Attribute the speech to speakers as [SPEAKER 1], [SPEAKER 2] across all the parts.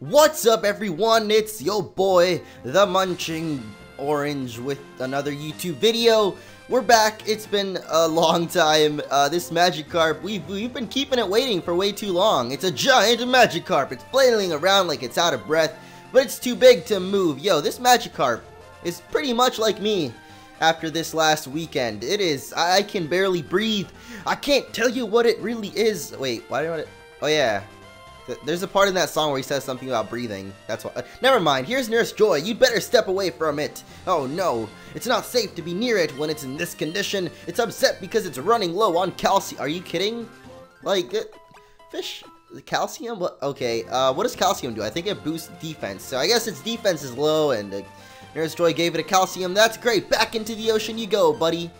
[SPEAKER 1] What's up everyone, it's yo boy, the Munching Orange with another YouTube video. We're back, it's been a long time, uh, this Magikarp, we've, we've been keeping it waiting for way too long. It's a giant Magikarp, it's flailing around like it's out of breath, but it's too big to move. Yo, this Magikarp is pretty much like me after this last weekend. It is, I, I can barely breathe. I can't tell you what it really is. Wait, why do I, oh yeah, there's a part in that song where he says something about breathing. That's why. Uh, never mind. Here's Nurse Joy. You'd better step away from it. Oh no. It's not safe to be near it when it's in this condition. It's upset because it's running low on calcium. Are you kidding? Like, uh, fish. Calcium? What? Okay. Uh, what does calcium do? I think it boosts defense. So I guess its defense is low and uh, Nurse Joy gave it a calcium. That's great. Back into the ocean you go, buddy.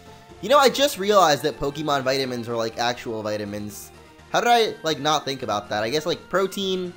[SPEAKER 1] You know, I just realized that Pokemon vitamins are like actual vitamins. How did I, like, not think about that? I guess, like, protein,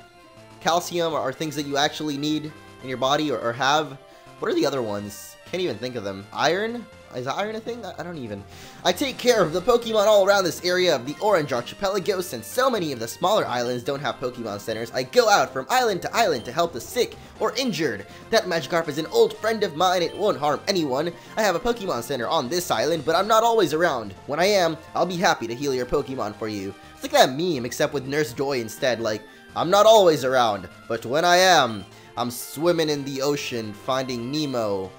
[SPEAKER 1] calcium are, things that you actually need in your body or, or, have. What are the other ones? Can't even think of them. Iron? Is iron a thing? I, I don't even. I take care of the Pokemon all around this area of the Orange Archipelago since so many of the smaller islands don't have Pokemon centers. I go out from island to island to help the sick or injured. That Magikarp is an old friend of mine. It won't harm anyone. I have a Pokemon center on this island, but I'm not always around. When I am, I'll be happy to heal your Pokemon for you. It's like that meme, except with Nurse Joy instead. Like, I'm not always around, but when I am, I'm swimming in the ocean, finding Nemo.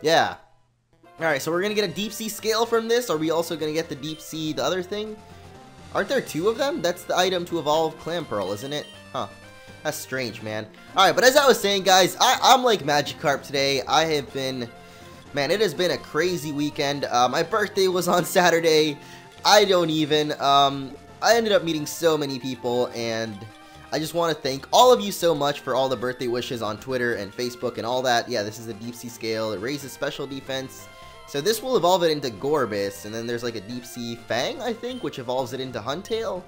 [SPEAKER 1] Yeah. Alright, so we're gonna get a deep sea scale from this. Are we also gonna get the deep sea, the other thing? Aren't there two of them? That's the item to evolve Clamperl, isn't it? Huh. That's strange, man. Alright, but as I was saying, guys, I, I'm like Magikarp today. I have been... Man, it has been a crazy weekend. Uh, my birthday was on Saturday. I don't even. Um, I ended up meeting so many people and I just want to thank all of you so much for all the birthday wishes on Twitter and Facebook and all that. Yeah, this is a deep sea scale. It raises special defense. So this will evolve it into Gorebyss, and then there's like a deep sea Fang, I think, which evolves it into Huntail.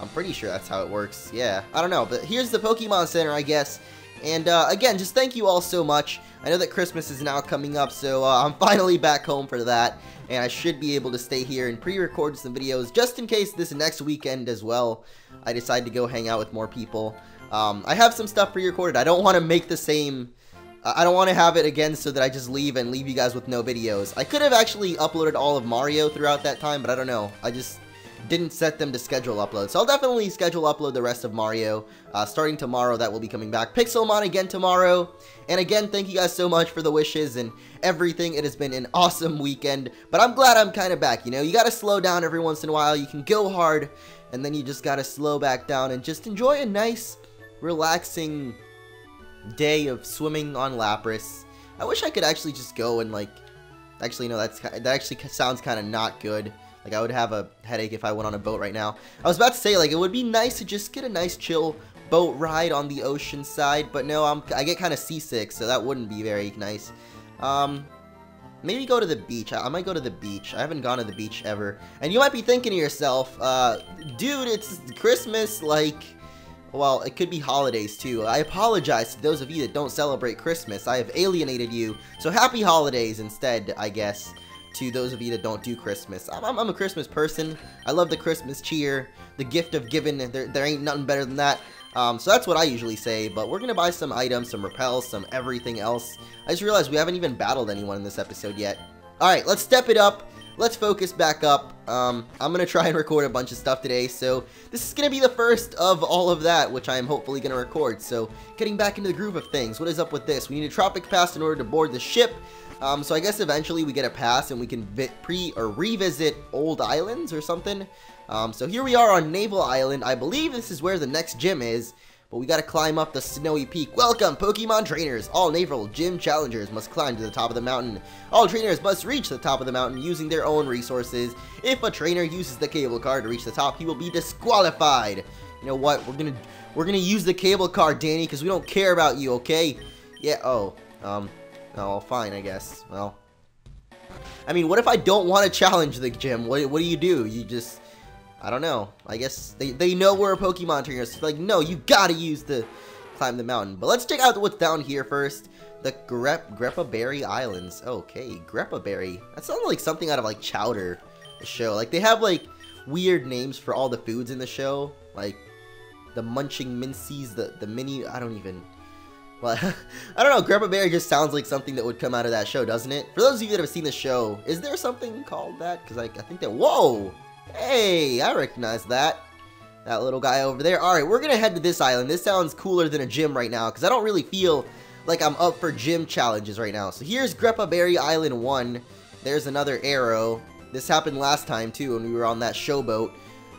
[SPEAKER 1] I'm pretty sure that's how it works. Yeah, I don't know, but here's the Pokemon Center, I guess. And uh, again, just thank you all so much. I know that Christmas is now coming up, so uh, I'm finally back home for that and I should be able to stay here and pre-record some videos just in case this next weekend as well I decide to go hang out with more people. Um, I have some stuff pre-recorded. I don't want to make the same... I don't want to have it again so that I just leave and leave you guys with no videos. I could have actually uploaded all of Mario throughout that time, but I don't know. I just didn't set them to schedule upload. So I'll definitely schedule upload the rest of Mario. Uh, starting tomorrow, that will be coming back. Pixelmon again tomorrow. And again, thank you guys so much for the wishes and everything. It has been an awesome weekend. But I'm glad I'm kind of back, you know? You gotta slow down every once in a while. You can go hard, and then you just gotta slow back down and just enjoy a nice, relaxing day of swimming on Lapras. I wish I could actually just go and, like... Actually, no, that's that actually sounds kind of not good. Like, I would have a headache if I went on a boat right now. I was about to say, like, it would be nice to just get a nice chill boat ride on the ocean side, but no, I'm, I get kind of seasick, so that wouldn't be very nice. Um, maybe go to the beach. I, I, might go to the beach. I haven't gone to the beach ever. And you might be thinking to yourself, uh, dude, it's Christmas, like... Well, it could be holidays too. I apologize to those of you that don't celebrate Christmas. I have alienated you. So happy holidays instead, I guess to those of you that don't do Christmas. I'm, I'm, a Christmas person. I love the Christmas cheer, the gift of giving. There, there ain't nothing better than that. Um, so that's what I usually say, but we're going to buy some items, some repels, some everything else. I just realized we haven't even battled anyone in this episode yet. Alright, let's step it up. Let's focus back up. Um, I'm going to try and record a bunch of stuff today, so this is going to be the first of all of that, which I am hopefully going to record. So, getting back into the groove of things, what is up with this? We need a Tropic Pass in order to board the ship. Um, so I guess eventually we get a pass and we can pre or revisit old islands or something. Um, so here we are on Navel Island. I believe this is where the next gym is. But we gotta climb up the snowy peak. Welcome, Pokemon trainers! All Navel Gym challengers must climb to the top of the mountain. All trainers must reach the top of the mountain using their own resources. If a trainer uses the cable car to reach the top, he will be disqualified. You know what? We're gonna we're gonna use the cable car, Danny, because we don't care about you, okay? Yeah, oh. Um, Oh, fine, I guess. Well. I mean, what if I don't want to challenge the gym? What, what do you do? You just... I don't know. I guess they, they know we're a Pokemon trainer. So like, no, you gotta use the climb the mountain. But let's check out what's down here first. The Grep Grepa Berry Islands. Okay, Grepa Berry. That sounds like something out of like Chowder, the show. Like they have like weird names for all the foods in the show. Like the munching mincies, the, the mini, I don't even, well, I don't know, Grandpa Berry just sounds like something that would come out of that show, doesn't it? For those of you that have seen the show, is there something called that? Because I, I think that, whoa, hey, I recognize that. That little guy over there. Alright, we're to head to this island. This sounds cooler than a gym right now, because I don't really feel like I'm up for gym challenges right now. So here's Grepa Berry Island 1. There's another arrow. This happened last time, too, when we were on that showboat.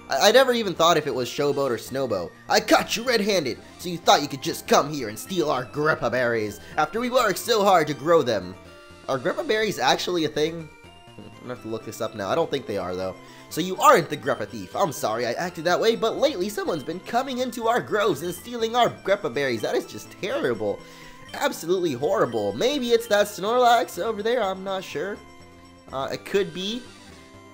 [SPEAKER 1] I, I never even thought if it was showboat or snowboat. I caught you red-handed, so you thought you could just come here and steal our Grepa Berries after we worked so hard to grow them. Are Grepa Berries actually a thing? I'm gonna have to look this up now. I don't think they are, though. So you aren't the Grepa thief. I'm sorry I acted that way, but lately someone's been coming into our groves and stealing our Grepa berries. That is just terrible. Absolutely horrible. Maybe it's that Snorlax over there, I'm not sure. Uh, it could be.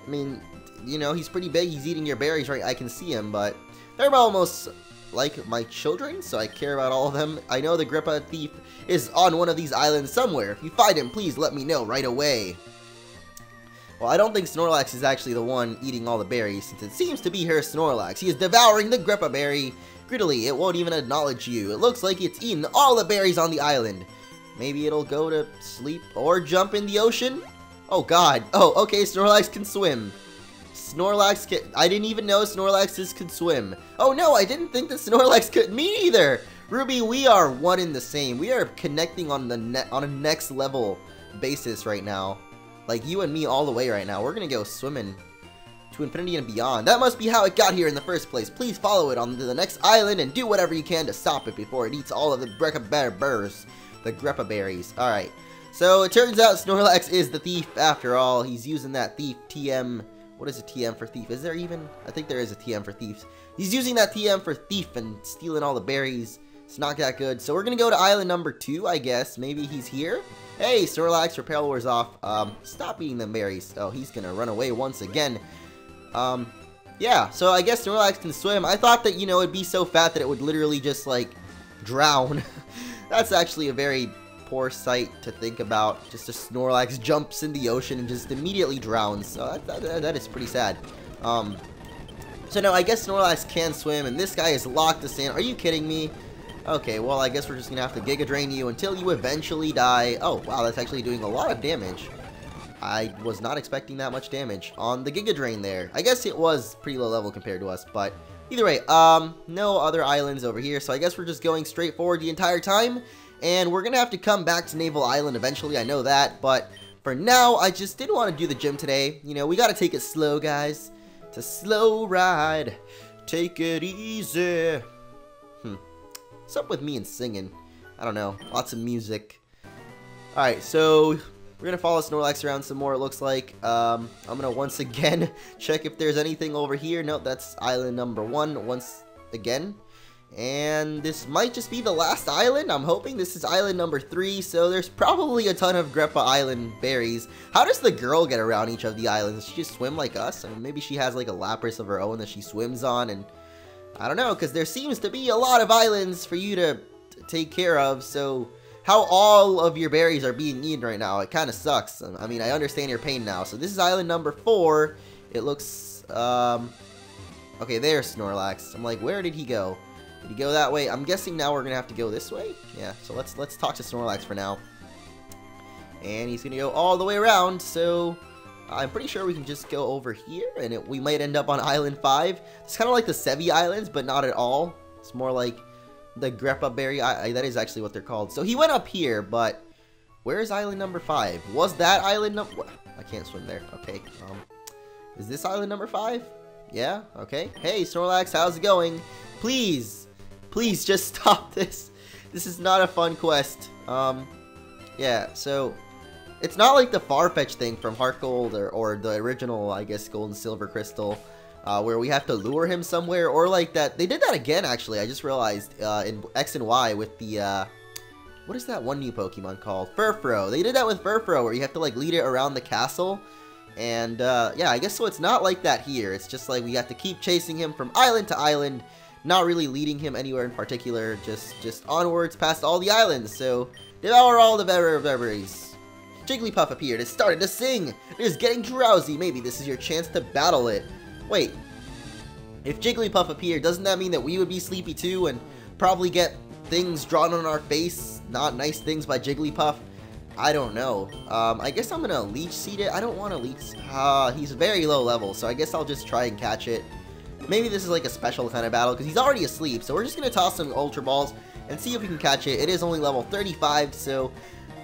[SPEAKER 1] I mean, you know, he's pretty big. He's eating your berries, right? I can see him, but they're almost like my children, so I care about all of them. I know the Grepa thief is on one of these islands somewhere. If you find him, please let me know right away. Well, I don't think Snorlax is actually the one eating all the berries, since it seems to be her Snorlax. He is devouring the Grepa berry. Grittily, it won't even acknowledge you. It looks like it's eaten all the berries on the island. Maybe it'll go to sleep or jump in the ocean? Oh god. Oh, okay, Snorlax can swim. Snorlax can- I didn't even know Snorlaxes could swim. Oh no, I didn't think that Snorlax could- Me either! Ruby, we are one in the same. We are connecting on the on a next level basis right now. Like you and me all the way right now. We're gonna go swimming to infinity and beyond. That must be how it got here in the first place. Please follow it on to the next island and do whatever you can to stop it before it eats all of the Grepa Bear burrs. The Grepa berries. Alright. So it turns out Snorlax is the thief after all. He's using that thief TM. What is a TM for thief? Is there even? I think there is a TM for thieves. He's using that TM for thief and stealing all the berries. It's not that good. So we're going to go to island number two, I guess. Maybe he's here? Hey, Snorlax, repel wears off. Um, stop eating the berries. Oh, he's gonna run away once again. Um, yeah, so I guess Snorlax can swim. I thought that, you know, it'd be so fat that it would literally just, like, drown. That's actually a very poor sight to think about. Just a Snorlax jumps in the ocean and just immediately drowns. So that, that, that is pretty sad. Um, so no, I guess Snorlax can swim, and this guy is locked to sand. Are you kidding me? Okay, well, I guess we're just gonna have to Giga Drain you until you eventually die. Oh, wow, that's actually doing a lot of damage. I was not expecting that much damage on the Giga Drain there. I guess it was pretty low level compared to us, but either way, um, no other islands over here, so I guess we're just going straight forward the entire time, and we're gonna have to come back to Navel Island eventually, I know that, but for now, I just didn't want to do the gym today. You know, we gotta take it slow, guys. It's a slow ride. Take it easy. What's up with me and singing? I don't know. Lots of music. Alright, so we're going to follow Snorlax around some more, it looks like. Um, I'm going to once again check if there's anything over here. Nope, that's island number one once again. And this might just be the last island. I'm hoping this is island number three, so there's probably a ton of Grepa Island berries. How does the girl get around each of the islands? Does she just swim like us? I mean, maybe she has like a Lapras of her own that she swims on and I don't know, because there seems to be a lot of islands for you to take care of, so how all of your berries are being eaten right now, it kind of sucks. I mean, I understand your pain now. So this is island number four. It looks, um, okay, there's Snorlax. I'm like, where did he go? Did he go that way? I'm guessing now we're going to have to go this way. Yeah, so let's, let's talk to Snorlax for now. And he's going to go all the way around, so I'm pretty sure we can just go over here, and it, we might end up on Island 5. It's kind of like the Sevii Islands, but not at all. It's more like the Grepa Berry. I, that is actually what they're called. So he went up here, but where is Island number 5? Was that Island number... I can't swim there. Okay. Um, is this Island number 5? Yeah? Okay. Hey, Snorlax, how's it going? Please, please just stop this. This is not a fun quest. Um, yeah, so it's not like the Farfetch'd thing from Heart Gold or, or the original, I guess, Gold and Silver Crystal, uh, where we have to lure him somewhere, or like that. They did that again, actually. I just realized uh, in X and Y with the, uh, what is that one new Pokemon called? Furfrou. They did that with Furfrou, where you have to like lead it around the castle. And uh, yeah, I guess so. It's not like that here. It's just like we have to keep chasing him from island to island, not really leading him anywhere in particular. Just just onwards past all the islands. So devour all the berries. Jigglypuff appeared. It started to sing. It is getting drowsy. Maybe this is your chance to battle it. Wait. if Jigglypuff appeared, doesn't that mean that we would be sleepy too and probably get things drawn on our face, not nice things by Jigglypuff? I don't know. Um, I guess I'm gonna leech seed it. I don't want to leech. Uh, he's very low level, so I guess I'll just try and catch it. Maybe this is like a special kind of battle because he's already asleep. So we're just gonna toss some Ultra Balls and see if we can catch it. It is only level 35, so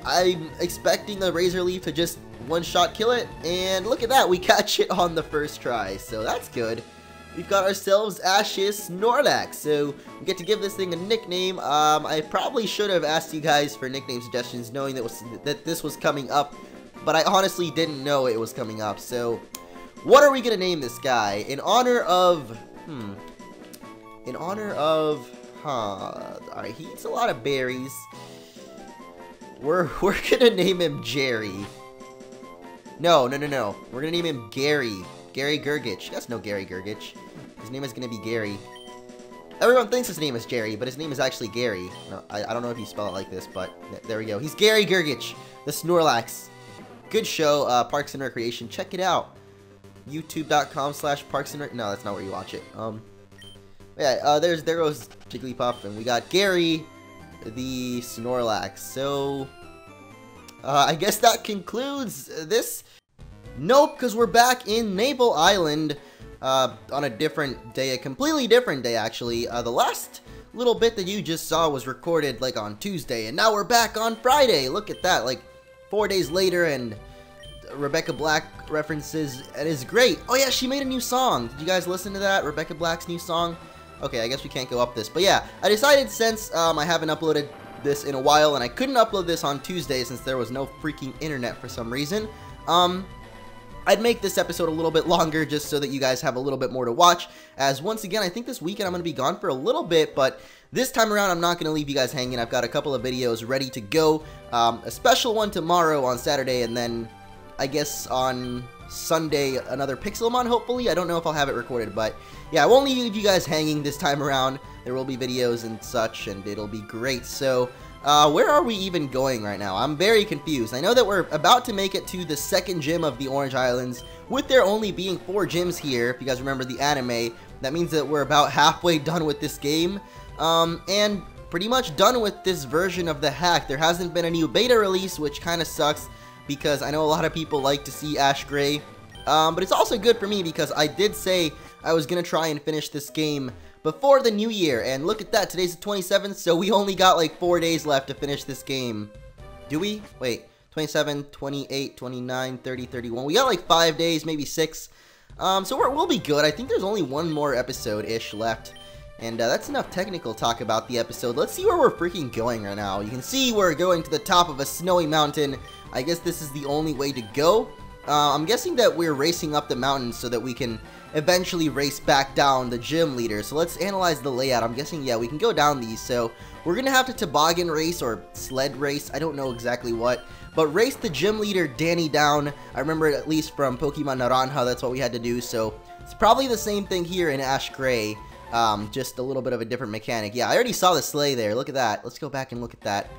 [SPEAKER 1] I'm expecting the Razor Leaf to just one-shot kill it. And look at that, we catch it on the first try, so that's good we've got ourselves Ash's Snorlax. So we get to give this thing a nickname. Um, I probably should have asked you guys for nickname suggestions knowing that, was, that this was coming up. But I honestly didn't know it was coming up. So what are we going to name this guy? In honor of... Hmm. In honor of... Huh. Alright, he eats a lot of berries. We're, we're to name him Jerry. No, no, no, no. We're to name him Gary. Gary Gergich. That's no Gary Gergich. His name is to be Gary. Everyone thinks his name is Jerry, but his name is actually Gary. No, I, I, don't know if you spell it like this, but th there we go. He's Gary Gergich, the Snorlax. Good show, uh, Parks and Recreation. Check it out. YouTube.com slash Parks and Rec... No, that's not where you watch it. Um, yeah, uh, there's there goes Jigglypuff, and we got Gary, the Snorlax. So, uh, I guess that concludes this. Nope, because we're back in Navel Island uh, on a different day, a completely different day actually. Uh, the last little bit that you just saw was recorded like on Tuesday, and now we're back on Friday. Look at that, like four days later, and Rebecca Black references, and it is great. Oh yeah, she made a new song. Did you guys listen to that? Rebecca Black's new song? Okay, I guess we can't go up this. But yeah, I decided since um, I haven't uploaded this in a while, and I couldn't upload this on Tuesday since there was no freaking internet for some reason, um, I'd make this episode a little bit longer just so that you guys have a little bit more to watch, as once again, I think this weekend I'm going to be gone for a little bit, but this time around, I'm not going to leave you guys hanging. I've got a couple of videos ready to go, um, a special one tomorrow on Saturday, and then I guess on Sunday, another Pixelmon, hopefully. I don't know if I'll have it recorded, but yeah, I won't leave you guys hanging this time around. There will be videos and such, and it'll be great. So, uh, where are we even going right now? I'm very confused. I know that we're about to make it to the second gym of the Orange Islands, with there only being four gyms here, if you guys remember the anime. That means that we're about halfway done with this game, um, and pretty much done with this version of the hack. There hasn't been a new beta release, which kind of sucks, because I know a lot of people like to see Ash Gray, um, but it's also good for me because I did say I was going to try and finish this game before the new year. And look at that, today's the 27th, so we only got like four days left to finish this game. Do we? Wait, 27, 28, 29, 30, 31. We got like five days, maybe six. Um, so we will be good. I think there's only one more episode-ish left. And uh, that's enough technical talk about the episode. Let's see where we're freaking going right now. You can see we're going to the top of a snowy mountain. I guess this is the only way to go. Uh, I'm guessing that we're racing up the mountain so that we can eventually race back down the gym leader. So let's analyze the layout. I'm guessing, yeah, we can go down these. So we're going to have to toboggan race or sled race. I don't know exactly what. But race the gym leader, Danny, down. I remember at least from Pokemon Naranja, that's what we had to do. So it's probably the same thing here in Ash Gray. Um, just a little bit of a different mechanic. Yeah, I already saw the sleigh there. Look at that. Let's go back and look at that.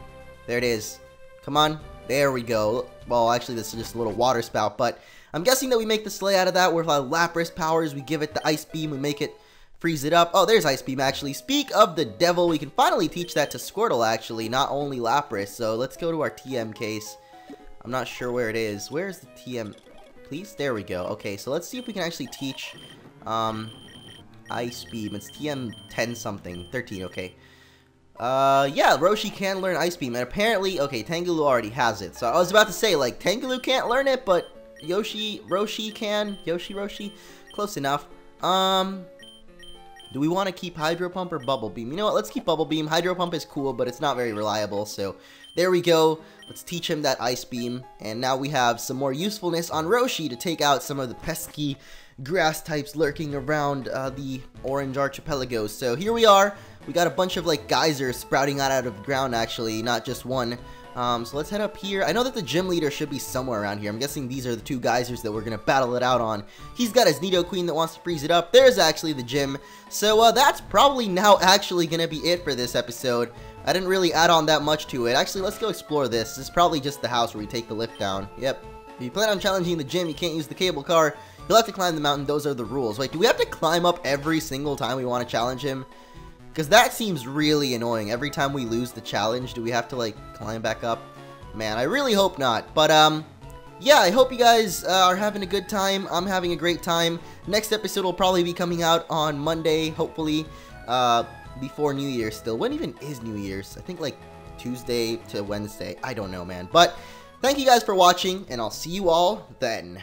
[SPEAKER 1] There it is. Come on. There we go. Well, actually, this is just a little water spout, but I'm guessing that we make the sleigh out of that with our Lapras powers. We give it the Ice Beam. We make it freeze it up. Oh, there's Ice Beam, actually. Speak of the devil, we can finally teach that to Squirtle, actually, not only Lapras. So let's go to our TM case. I'm not sure where it is. Where's the TM? Please? There we go. Okay, so let's see if we can actually teach um, Ice Beam. It's TM 10 something. 13, okay. Uh, yeah, Roshi can learn Ice Beam, and apparently, okay, Tangela already has it. So I was about to say, like, Tangela can't learn it, but Yoshi, Roshi can. Yoshi, Roshi. Close enough. Um, do we want to keep Hydro Pump or Bubble Beam? You know what, let's keep Bubble Beam. Hydro Pump is cool, but it's not very reliable, so there we go. Let's teach him that Ice Beam, and now we have some more usefulness on Roshi to take out some of the pesky grass types lurking around uh, the Orange Archipelago. So here we are. We got a bunch of like geysers sprouting out, out of ground actually, not just one. Um, so let's head up here. I know that the gym leader should be somewhere around here. I'm guessing these are the two geysers that we're going to battle it out on. He's got his Nidoqueen that wants to freeze it up. There's actually the gym. So uh, that's probably now actually going to be it for this episode. I didn't really add on that much to it. Actually, let's go explore this. This is probably just the house where we take the lift down. Yep. If you plan on challenging the gym, you can't use the cable car. He'll have to climb the mountain. Those are the rules. Wait, do we have to climb up every single time we want to challenge him? Because that seems really annoying. Every time we lose the challenge, do we have to, like, climb back up? Man, I really hope not. But, um, yeah, I hope you guys uh, are having a good time. I'm having a great time. Next episode will probably be coming out on Monday, hopefully, uh, before New Year's still. When even is New Year's? I think, like, Tuesday to Wednesday. I don't know, man. But, thank you guys for watching, and I'll see you all then.